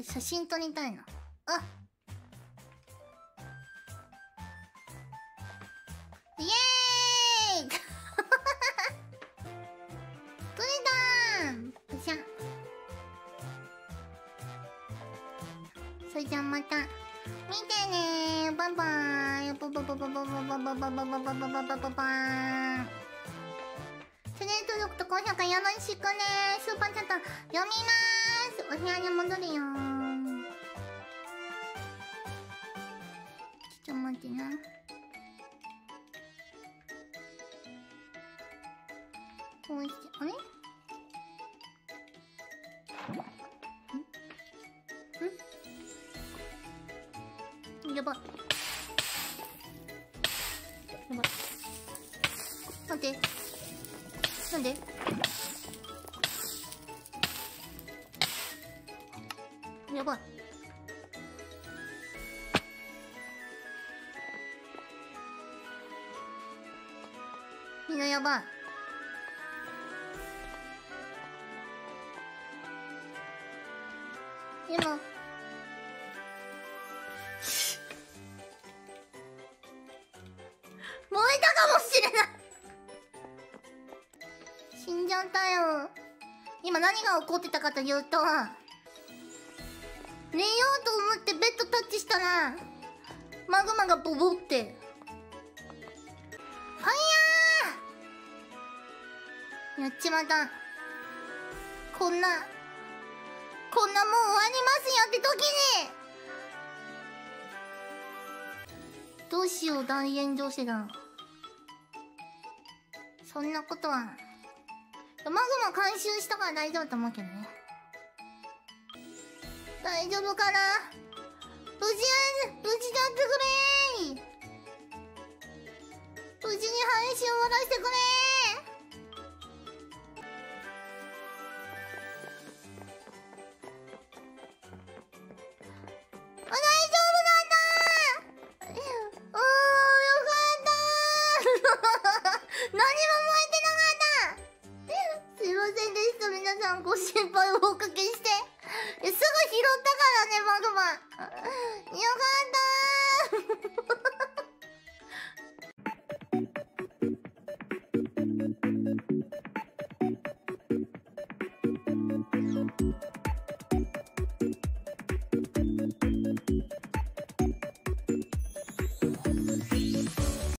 って写真撮りたいな。あ。イエーイ。撮れたーよしゃそれじゃあまた。見てねバイバイバイ。バイバイ。バイバイ。バイバイ。バイバイ。バイバイ。バイバイバイバイバイバイチャンネル登録と高評価よろしくねスーパーチャット読みます。お部屋に戻るよ。ちょっと待ってな。こうしてあれ？ん？ん？やば。いやば。い待って。なんで？やばい。みんなやばい。でも燃えたかもしれない。死んじゃったよ。今何が起こってたかというと寝ようと思ってベッドタッチしたらマグマがボボって。ファイヤー！やっちまったこんなこんなもう終わりますよって時に！どうしよう大炎上してたそんなことは。マグマ監修したから大丈夫と思うけどね。大丈夫かな？無事や無事だってくれ無事に配信終わらせてくれ。あ大丈夫なんだ。おーよかった。何も燃えてなかった。すいませんでした。皆さんご心配をおかけして。すぐ拾ったからねマグマ。よか